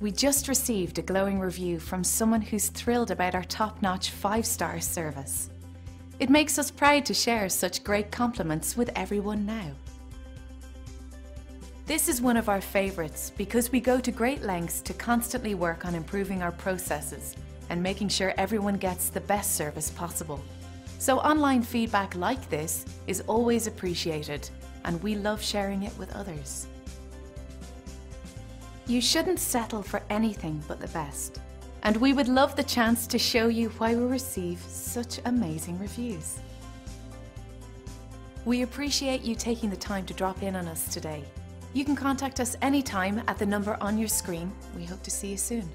We just received a glowing review from someone who's thrilled about our top notch five star service. It makes us proud to share such great compliments with everyone now. This is one of our favourites because we go to great lengths to constantly work on improving our processes and making sure everyone gets the best service possible. So online feedback like this is always appreciated and we love sharing it with others. You shouldn't settle for anything but the best. And we would love the chance to show you why we receive such amazing reviews. We appreciate you taking the time to drop in on us today. You can contact us anytime at the number on your screen. We hope to see you soon.